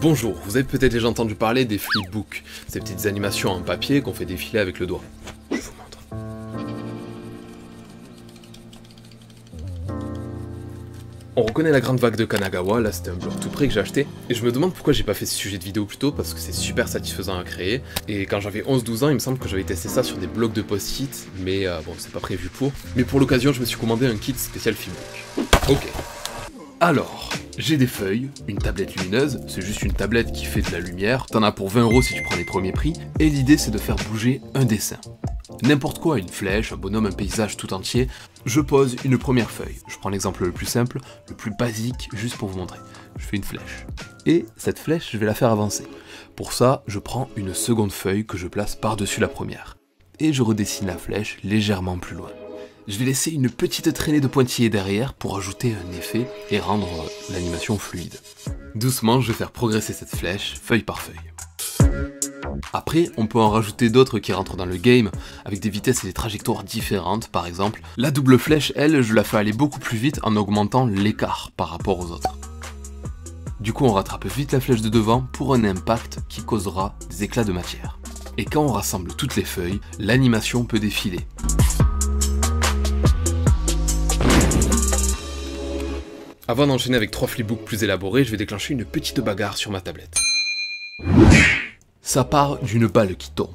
Bonjour, vous avez peut-être déjà entendu parler des flipbooks, ces petites animations en papier qu'on fait défiler avec le doigt. Je vous montre. On reconnaît la grande vague de Kanagawa, là c'était un bloc tout près que j'ai acheté, et je me demande pourquoi j'ai pas fait ce sujet de vidéo plus tôt, parce que c'est super satisfaisant à créer, et quand j'avais 11-12 ans, il me semble que j'avais testé ça sur des blocs de post-it, mais euh, bon, c'est pas prévu pour. Mais pour l'occasion, je me suis commandé un kit spécial flipbook. Ok. Alors, j'ai des feuilles, une tablette lumineuse, c'est juste une tablette qui fait de la lumière, t'en as pour 20 euros si tu prends les premiers prix, et l'idée c'est de faire bouger un dessin. N'importe quoi, une flèche, un bonhomme, un paysage tout entier, je pose une première feuille. Je prends l'exemple le plus simple, le plus basique, juste pour vous montrer. Je fais une flèche. Et cette flèche, je vais la faire avancer. Pour ça, je prends une seconde feuille que je place par-dessus la première. Et je redessine la flèche légèrement plus loin je vais laisser une petite traînée de pointillés derrière pour ajouter un effet et rendre l'animation fluide. Doucement, je vais faire progresser cette flèche, feuille par feuille. Après, on peut en rajouter d'autres qui rentrent dans le game, avec des vitesses et des trajectoires différentes, par exemple. La double flèche, elle, je la fais aller beaucoup plus vite en augmentant l'écart par rapport aux autres. Du coup, on rattrape vite la flèche de devant pour un impact qui causera des éclats de matière. Et quand on rassemble toutes les feuilles, l'animation peut défiler. Avant d'enchaîner avec trois flipbooks plus élaborés, je vais déclencher une petite bagarre sur ma tablette. Ça part d'une balle qui tombe.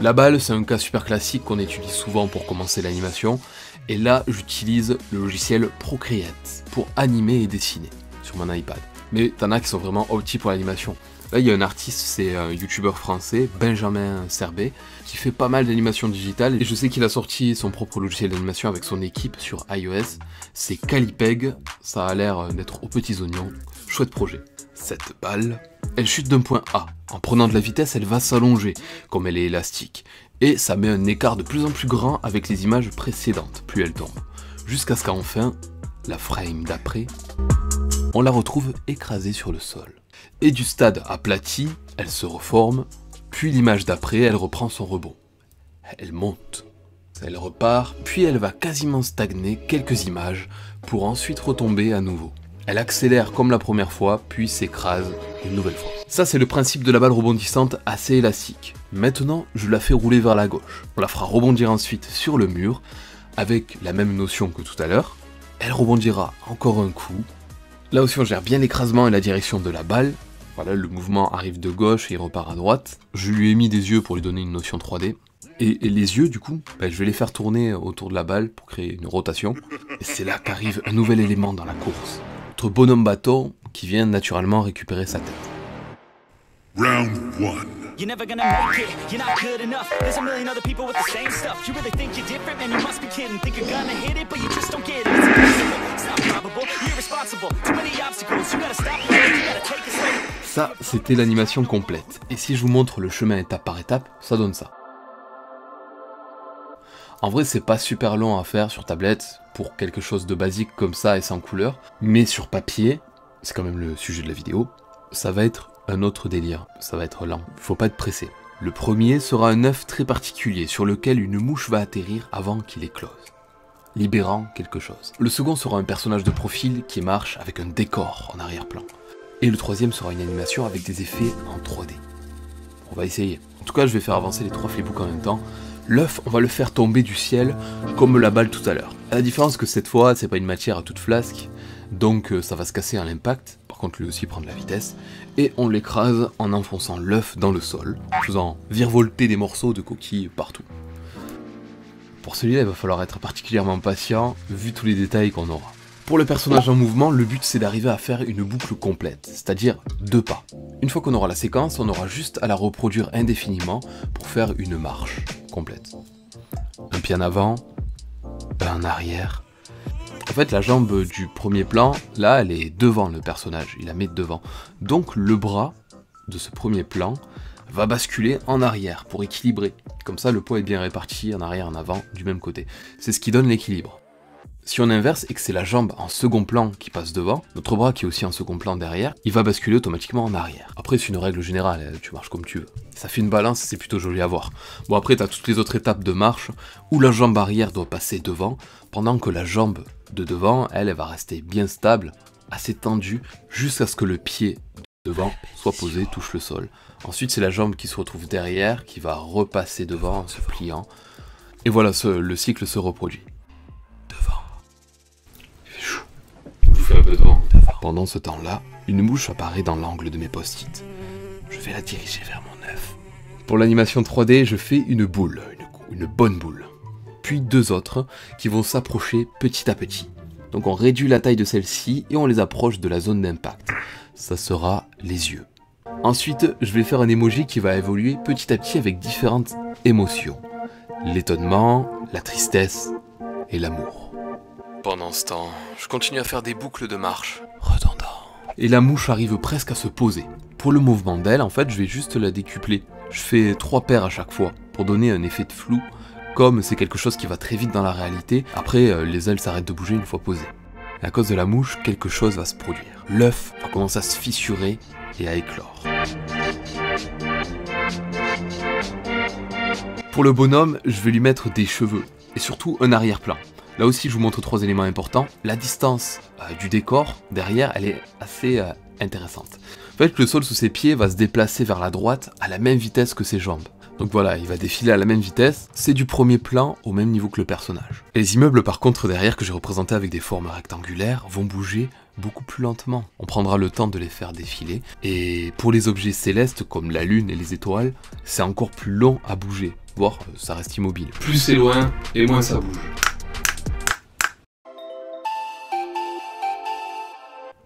La balle, c'est un cas super classique qu'on utilise souvent pour commencer l'animation, et là, j'utilise le logiciel Procreate pour animer et dessiner sur mon iPad. Mais t'en as qui sont vraiment optis pour l'animation. Là, il y a un artiste, c'est un youtubeur français, Benjamin Serbet, qui fait pas mal d'animations digitales. Et je sais qu'il a sorti son propre logiciel d'animation avec son équipe sur iOS. C'est Calipeg, ça a l'air d'être aux petits oignons. Chouette projet. Cette balle, elle chute d'un point A. En prenant de la vitesse, elle va s'allonger, comme elle est élastique. Et ça met un écart de plus en plus grand avec les images précédentes, plus elle tombe. Jusqu'à ce qu'enfin, la frame d'après, on la retrouve écrasée sur le sol et du stade aplati, elle se reforme, puis l'image d'après, elle reprend son rebond. Elle monte, elle repart, puis elle va quasiment stagner quelques images pour ensuite retomber à nouveau. Elle accélère comme la première fois, puis s'écrase une nouvelle fois. Ça c'est le principe de la balle rebondissante assez élastique. Maintenant, je la fais rouler vers la gauche. On la fera rebondir ensuite sur le mur, avec la même notion que tout à l'heure. Elle rebondira encore un coup. Là aussi on gère bien l'écrasement et la direction de la balle, voilà, le mouvement arrive de gauche et il repart à droite. Je lui ai mis des yeux pour lui donner une notion 3D. Et, les yeux, du coup, ben, je vais les faire tourner autour de la balle pour créer une rotation. Et c'est là qu'arrive un nouvel élément dans la course. Notre bonhomme bateau qui vient naturellement récupérer sa tête. Round 1 You're never gonna make it, you're not good enough There's a million other people with the same stuff You really think you're different, man, you must be kidding Think you're gonna hit it, but you just don't get it Ça, c'était l'animation complète. Et si je vous montre le chemin étape par étape, ça donne ça. En vrai, c'est pas super long à faire sur tablette pour quelque chose de basique comme ça et sans couleur, mais sur papier, c'est quand même le sujet de la vidéo, ça va être un autre délire, ça va être lent, faut pas être pressé. Le premier sera un œuf très particulier sur lequel une mouche va atterrir avant qu'il éclose, libérant quelque chose. Le second sera un personnage de profil qui marche avec un décor en arrière-plan. Et le troisième sera une animation avec des effets en 3D. On va essayer. En tout cas, je vais faire avancer les trois flipbooks en même temps. L'œuf, on va le faire tomber du ciel comme la balle tout à l'heure. La différence que cette fois, c'est pas une matière à toute flasque, donc euh, ça va se casser à l'impact, par contre lui aussi prend de la vitesse, et on l'écrase en enfonçant l'œuf dans le sol, faisant virevolter des morceaux de coquilles partout. Pour celui-là, il va falloir être particulièrement patient, vu tous les détails qu'on aura. Pour le personnage en mouvement, le but c'est d'arriver à faire une boucle complète, c'est-à-dire deux pas. Une fois qu'on aura la séquence, on aura juste à la reproduire indéfiniment pour faire une marche complète. Un pied en avant, un en arrière, en fait, la jambe du premier plan, là, elle est devant le personnage, il la met devant. Donc le bras de ce premier plan va basculer en arrière pour équilibrer. Comme ça, le poids est bien réparti en arrière, en avant, du même côté. C'est ce qui donne l'équilibre. Si on inverse et que c'est la jambe en second plan qui passe devant, notre bras qui est aussi en second plan derrière, il va basculer automatiquement en arrière. Après, c'est une règle générale, hein, tu marches comme tu veux. Ça fait une balance, c'est plutôt joli à voir. Bon, après, tu as toutes les autres étapes de marche où la jambe arrière doit passer devant, pendant que la jambe de devant, elle, elle va rester bien stable, assez tendue, jusqu'à ce que le pied devant, soit posé, touche le sol. Ensuite, c'est la jambe qui se retrouve derrière, qui va repasser devant en se pliant. Et voilà, le cycle se reproduit. Pendant ce temps-là, une mouche apparaît dans l'angle de mes post-it. Je vais la diriger vers mon œuf. Pour l'animation 3D, je fais une boule, une, bonne boule. Puis deux autres qui vont s'approcher petit à petit. Donc on réduit la taille de celle-ci et on les approche de la zone d'impact. Ça sera les yeux. Ensuite, je vais faire un emoji qui va évoluer petit à petit avec différentes émotions. L'étonnement, la tristesse et l'amour. Pendant ce temps, je continue à faire des boucles de marche redondant. Et la mouche arrive presque à se poser. Pour le mouvement d'elle, en fait, je vais juste la décupler. Je fais trois paires à chaque fois pour donner un effet de flou comme c'est quelque chose qui va très vite dans la réalité, après euh, les ailes s'arrêtent de bouger une fois posées. à cause de la mouche, quelque chose va se produire. L'œuf va commencer à se fissurer et à éclore. Pour le bonhomme, je vais lui mettre des cheveux et surtout un arrière-plan. Là aussi, je vous montre trois éléments importants. La distance euh, du décor derrière, elle est assez euh, intéressante. En fait, le sol sous ses pieds va se déplacer vers la droite à la même vitesse que ses jambes. Donc voilà, il va défiler à la même vitesse, c'est du premier plan au même niveau que le personnage. Les immeubles par contre derrière que j'ai représentés avec des formes rectangulaires vont bouger beaucoup plus lentement. On prendra le temps de les faire défiler. Et pour les objets célestes comme la lune et les étoiles, c'est encore plus long à bouger, voire ça reste immobile. Plus c'est loin et moins ça bouge.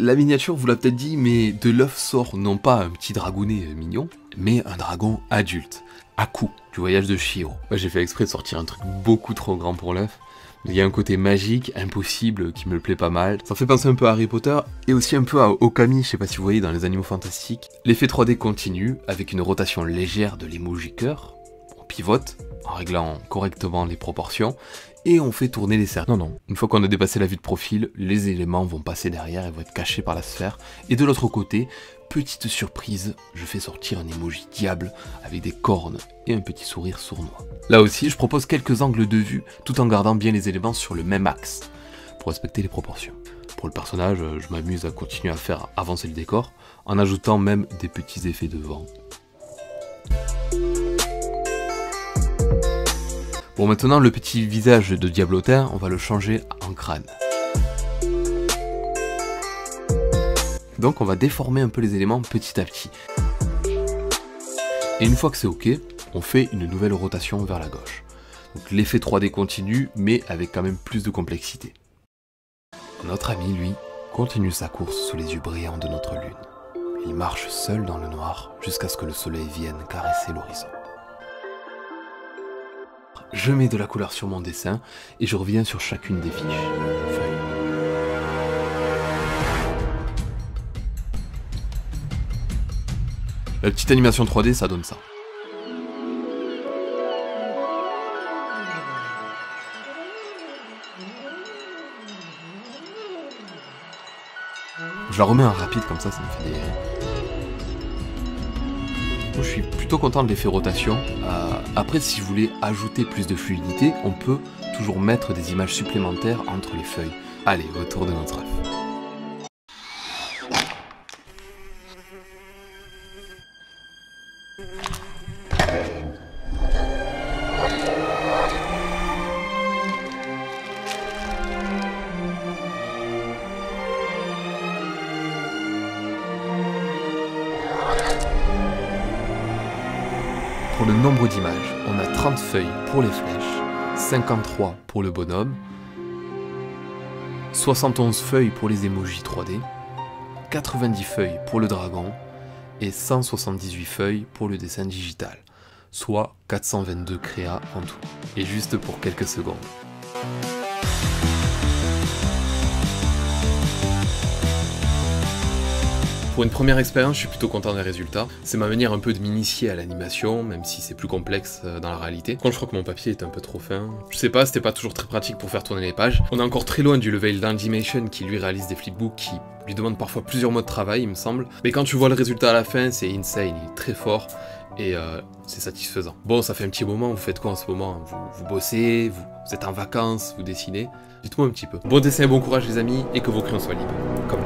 La miniature vous l'a peut-être dit, mais de l'œuf sort non pas un petit dragonnet mignon, mais un dragon adulte. Aku, du voyage de Shiro. j'ai fait exprès de sortir un truc beaucoup trop grand pour l'œuf. Il y a un côté magique, impossible, qui me plaît pas mal. Ça fait penser un peu à Harry Potter et aussi un peu à Okami, je sais pas si vous voyez dans les animaux fantastiques. L'effet 3D continue avec une rotation légère de l'emoji cœur. On pivote en réglant correctement les proportions et on fait tourner les cercles. Non, non, une fois qu'on a dépassé la vue de profil, les éléments vont passer derrière et vont être cachés par la sphère. Et de l'autre côté, petite surprise, je fais sortir un emoji diable avec des cornes et un petit sourire sournois. Là aussi, je propose quelques angles de vue tout en gardant bien les éléments sur le même axe pour respecter les proportions. Pour le personnage, je m'amuse à continuer à faire avancer le décor en ajoutant même des petits effets de vent. Bon maintenant le petit visage de Diablotin, on va le changer en crâne. Donc on va déformer un peu les éléments petit à petit. Et une fois que c'est ok, on fait une nouvelle rotation vers la gauche. Donc l'effet 3D continue, mais avec quand même plus de complexité. Notre ami, lui, continue sa course sous les yeux brillants de notre lune. Il marche seul dans le noir jusqu'à ce que le soleil vienne caresser l'horizon je mets de la couleur sur mon dessin et je reviens sur chacune des fiches. La petite animation 3D, ça donne ça. Je la remets en rapide comme ça, ça me fait des je suis plutôt content de l'effet rotation. Euh, après, si vous voulez ajouter plus de fluidité, on peut toujours mettre des images supplémentaires entre les feuilles. Allez, autour de notre œuf. Le nombre d'images, on a 30 feuilles pour les flèches, 53 pour le bonhomme, 71 feuilles pour les emojis 3D, 90 feuilles pour le dragon et 178 feuilles pour le dessin digital, soit 422 créas en tout, et juste pour quelques secondes. Pour une première expérience, je suis plutôt content des résultats. C'est ma manière un peu de m'initier à l'animation, même si c'est plus complexe euh, dans la réalité. Quand je crois que mon papier est un peu trop fin. Je sais pas, c'était pas toujours très pratique pour faire tourner les pages. On est encore très loin du level d'Animation qui lui réalise des flipbooks qui lui demandent parfois plusieurs mois de travail, il me semble. Mais quand tu vois le résultat à la fin, c'est insane, il est très fort et euh, c'est satisfaisant. Bon, ça fait un petit moment, vous faites quoi en ce moment? Vous, vous, bossez, vous, êtes en vacances, vous dessinez? Dites-moi un petit peu. Bon dessin bon courage les amis, et que vos crayons soient libres, comme